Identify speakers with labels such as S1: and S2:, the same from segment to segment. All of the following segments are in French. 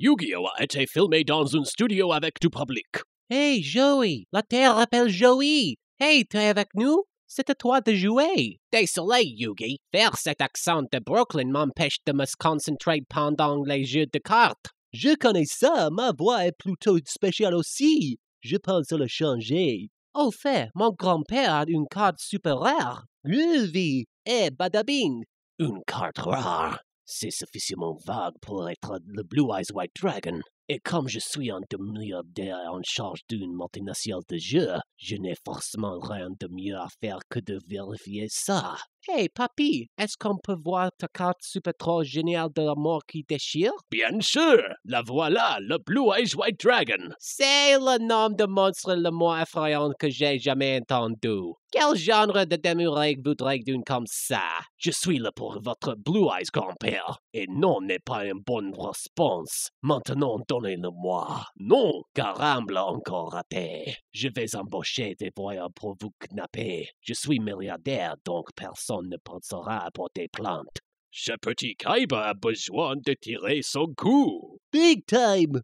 S1: Yu-Gi-Oh a été filmé dans un studio avec du public.
S2: Hey, Joey! La Terre appelle Joey! Hey, t'es avec nous? C'est à toi de jouer. Désolé, Yugi. Faire cet accent de Brooklyn m'empêche de me concentrer pendant les jeux de cartes. Je connais ça. Ma voix est plutôt spéciale aussi. Je pense le changer. Au fait, mon grand-père a une carte super rare. Groovy. Eh, badabing. Une carte rare? C'est suffisamment vague pour être le Blue Eyes White Dragon. Et comme je suis un demi-milliardaire en charge d'une multinationale de jeux, je n'ai forcément rien de mieux à faire que de vérifier ça. Hey, papy, est-ce qu'on peut voir ta carte super trop géniale de la mort qui déchire?
S1: Bien sûr, la voilà, le Blue Eyes White Dragon.
S2: C'est le nom de monstre le moins effrayant que j'ai jamais entendu. Quel genre de démurègue voudrait d'une comme ça?
S1: Je suis là pour votre Blue Eyes grand-père, et non n'est pas une bonne réponse. Maintenant, donnez-le-moi. Non, caramble encore raté. Je vais embaucher des voyeurs pour vous knapper. Je suis milliardaire, donc personne ne pensera à porter plainte. Ce petit Kaiba a besoin de tirer son coup.
S2: Big time!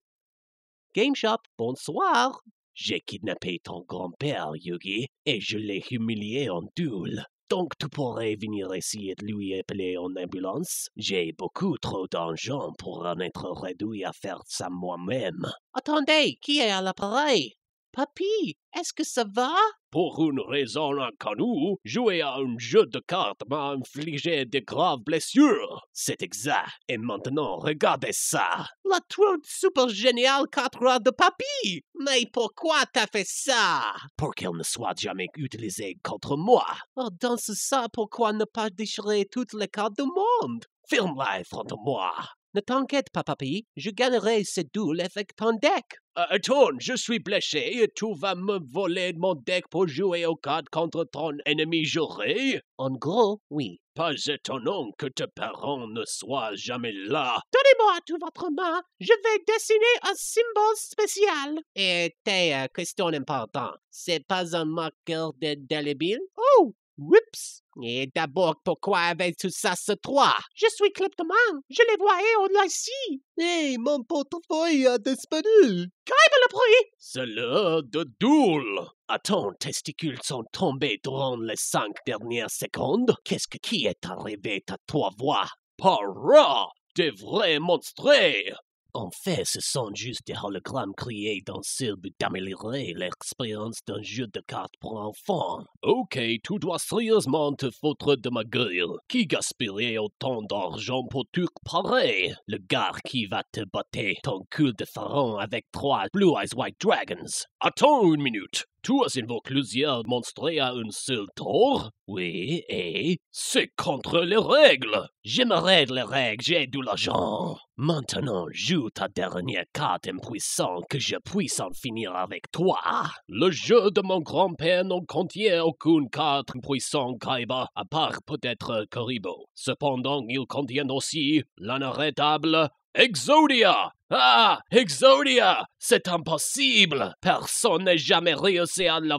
S2: Game Shop, bonsoir!
S1: J'ai kidnappé ton grand-père, Yugi, et je l'ai humilié en duel. Donc tu pourrais venir ici et lui appeler en ambulance? J'ai beaucoup trop d'argent pour en être réduit à faire ça moi-même.
S2: Attendez, qui est à l'appareil? Papy, est-ce que ça va?
S1: Pour une raison inconnue, jouer à un jeu de cartes m'a infligé de graves blessures. C'est exact. Et maintenant, regardez ça.
S2: La truc super géniale carte rare de papy! Mais pourquoi t'as fait ça?
S1: Pour qu'elle ne soit jamais utilisée contre moi.
S2: Oh, dans ce ça, pourquoi ne pas déchirer toutes les cartes du monde?
S1: Filme-la front de moi.
S2: Ne t'inquiète pas, papy, je gagnerai ce duel avec ton deck.
S1: Euh, attends, je suis blessé et tu vas me voler mon deck pour jouer aux cartes contre ton ennemi juré?
S2: En gros, oui.
S1: Pas étonnant que tes parents ne soient jamais là.
S2: Donnez-moi tout votre main, je vais dessiner un symbole spécial. Et t'es euh, question importante, c'est pas un marqueur de délébile? Oh, Oups! Et d'abord, pourquoi avais-tu ça ce toi? Je suis kleptomane. Je les voyais ici. Hé, mon portefeuille a disparu. Calme le bruit!
S1: C'est l'heure de doule. Attends, testicules sont tombés durant les cinq dernières secondes. Qu'est-ce que qui est arrivé à toi voix? Par des vrais monstres! En fait, ce sont juste des hologrammes créés dans le but d'améliorer l'expérience d'un jeu de cartes pour enfants. Ok, tu dois sérieusement te foutre de ma gueule. Qui gaspillerait autant d'argent pour tout pareil? Le gars qui va te botter ton cul de pharaon avec trois Blue Eyes White Dragons. Attends une minute. Invoqué plusieurs monstres à un seul tour? Oui, et c'est contre les règles. J'aimerais les règles, j'ai de l'argent. Maintenant, joue ta dernière carte impuissante que je puisse en finir avec toi. Le jeu de mon grand-père ne contient aucune carte impuissante, Kaiba, à part peut-être Karibo. Cependant, il contient aussi l'inarrêtable Exodia! Ah Exodia! C'est impossible! Personne n'a jamais réussi à la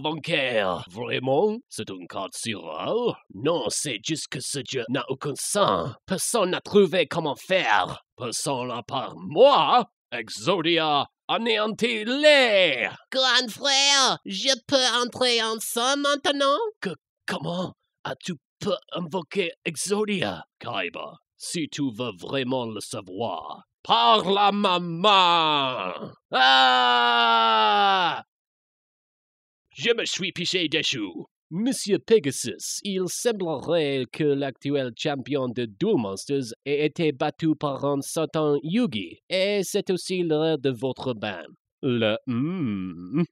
S1: Vraiment? C'est une carte si rare Non, c'est juste que ce jeu n'a aucun sens. Personne n'a trouvé comment faire. Personne à part moi Exodia anéantis-les
S2: Grand frère, je peux entrer en maintenant?
S1: Que comment as-tu pu invoquer Exodia, Kaiba? Si tu veux vraiment le savoir. Parle à maman! Ah! Je me suis piché dessus.
S2: Monsieur Pegasus, il semblerait que l'actuel champion de Duel Monsters ait été battu par un certain Yugi, et c'est aussi l'heure de votre bain. Le hmm